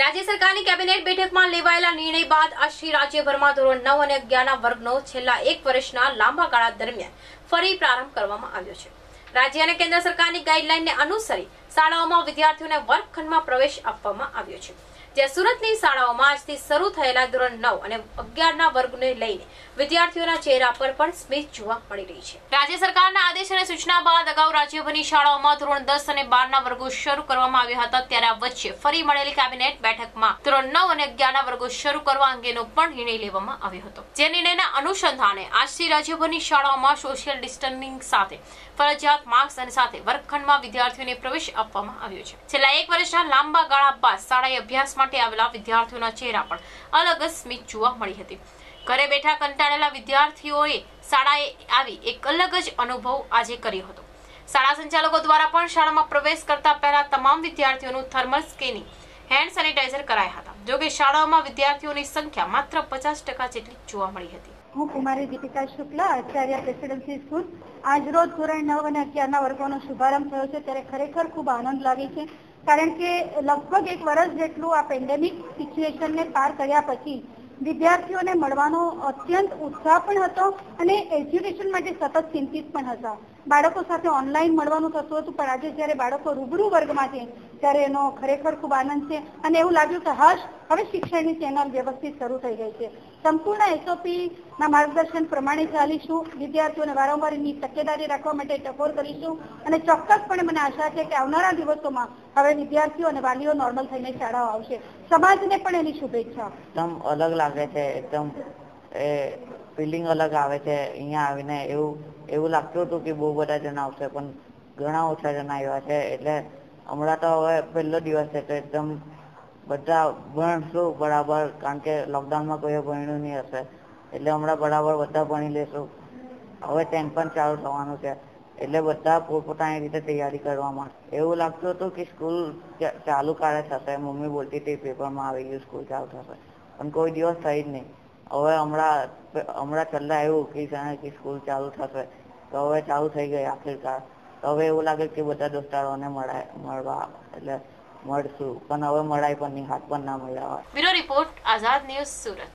રાજ્ય સરકારની કેબિનેટ બેઠકમાં લેવાયેલા નિર્ણય બાદ આજથી રાજ્યભરમાં ધોરણ નવ અને અગિયારના વર્ગનો છેલ્લા એક વર્ષના લાંબા ગાળા દરમિયાન ફરી પ્રારંભ કરવામાં આવ્યો છે. રાજ્ય અને કેન્દ્ર સરકારની ગાઈડલાઈનને અનુસરી શાળાઓમાં વિદ્યાર્થીઓને વર્ગખંડમાં પ્રવેશ આપવામાં આવ્યો છે. જ્યાં સુરતની શાળાઓમાં આજથી શરૂ થયેલા ધોરણ નવ અને અગિયારના વર્ગને લઈને વિદ્યાર્થીઓના ચહેરા પર પણ સ્મિત જોવા મળી રહી છે. રાજ્ય સરકારના આદેશ અને સૂચના બાદ અગાઉ રાજ્યભરની શાળાઓમાં ધોરણ દસ અને બારના વર્ગો શરૂ કરવામાં આવ્યા હતા. ત્યારે આ વચ્ચે ફરી મળેલી કેબિનેટ બેઠકમાં ધોરણ નવ અને અગિયારના વર્ગો શરૂ કરવા અંગેનો પણ નિર્ણય લેવામાં આવ્યો હતો. જે નિર્ણયના અનુસંધાને આજથી રાજ્યભરની શાળાઓમાં સોશિયલ ડિસ્ટન્સિંગ સાથે ફરજિયાત માસ્ક અને સાથે વર્ગખંડમાં વિદ્યાર્થીઓને પ્રવેશ આપવામાં આવ્યો છે. છેલ્લા એક વર્ષના લાંબા ગાળા બાદ શાળાએ અભ્યાસ માટે આવેલા વિદ્યાર્થીઓના ચહેરા પણ અલગ જ સ્મિત જોવા મળી હતી. ઘરે બેઠા કંટાળેલા વિદ્યાર્થીઓએ શાળાએ આવી એક અલગ જ અનુભવ આજે કર્યો હતો. શાળા સંચાલકો દ્વારા પણ શાળામાં પ્રવેશ કરતા પહેલા તમામ વિદ્યાર્થીઓનું થર્મલ સ્કેનિંગ, હેન્ડ સેનિટાઈઝર કરાયા હતા. જોકે શાળાઓમાં વિદ્યાર્થીઓની સંખ્યા માત્ર પચાસ ટકા જેટલી જોવા મળી હતી. હું કુમારી દીપિકા શુક્લા, આચાર્ય પ્રેસિડેન્સી સ્કૂલ. આજરોજ ધોરણ નવ અને અગિયારના વર્ગોનો શુભારંભ થયો છે. ત્યારે ખરેખર ખૂબ આનંદ લાગે છે. કારણ કે લગભગ એક વર્ષ જેટલું આ પેન્ડેમિક સિચ્યુએશનને પાર કર્યા પછી વિદ્યાર્થીઓને મળવાનો અત્યંત ઉત્સાહ પણ હતો અને એજ્યુકેશન માટે સતત ચિંતિત પણ હતા. બાળકો સાથે ઓનલાઈન મળવાનું થતું હતું, પણ આજે જ્યારે બાળકો રૂબરૂ વર્ગમાં છે, ત્યારે એનો ખરેખર ખૂબ આનંદ છે અને એવું લાગ્યું કે હર્ષ હવે શિક્ષણની ચેનલ વ્યવસ્થિત શરૂ થઈ ગઈ છે. સંપૂર્ણ એસઓપી ના માર્ગદર્શન પ્રમાણે ચાલીશું. વિદ્યાર્થીઓને વારંવાર એની તકેદારી રાખવા માટે ટકોર કરીશું. અને ચોક્કસપણે મને આશા છે કે આવનારા દિવસોમાં હવે વિદ્યાર્થીઓ અને વાલીઓ નોર્મલ થઈને શાળાઓ આવશે. સમાજને પણ એની શુભેચ્છા. એકદમ અલગ લાગે છે, એકદમ એ ફિલિંગ અલગ આવે છે, અહીંયા આવીને એવું એવું લાગતું હતું કે બહુ બધા જણા આવશે, પણ ઘણા ઓછા જણા આવ્યા છે. એટલે હમણાં તો હવે પહેલો દિવસ છે, તો એકદમ બધા ભણશું બરાબર, કારણ કે લોકડાઉનમાં કોઈ ભણ્યું નહીં હશે. એટલે હમણાં બરાબર બધા ભણી લેશું. હવે ટેન પણ ચાલુ થવાનું છે. એટલે બધા પોતપોતાની રીતે તૈયારી કરવામાં એવું લાગતું હતું કે સ્કૂલ ચાલુ ક્યારે થશે. મમ્મી બોલતી હતી પેપરમાં આવી ગયું સ્કૂલ ચાલુ થશે. પણ કોઈ દિવસ થઈ જ નહીં. હવે હમણાં હમણાં છેલ્લા એવું કે સ્કૂલ ચાલુ થશે. તો હવે ચાલુ થઈ ગઈ આખિરકાર. તો હવે એવું લાગે કે બધા દોસ્તારોને મળાય, મળવા એટલે મળશું. પણ હવે મળાય પણ નહીં, હાથ પણ ના મળ્યા bureau report, Azad news Surat.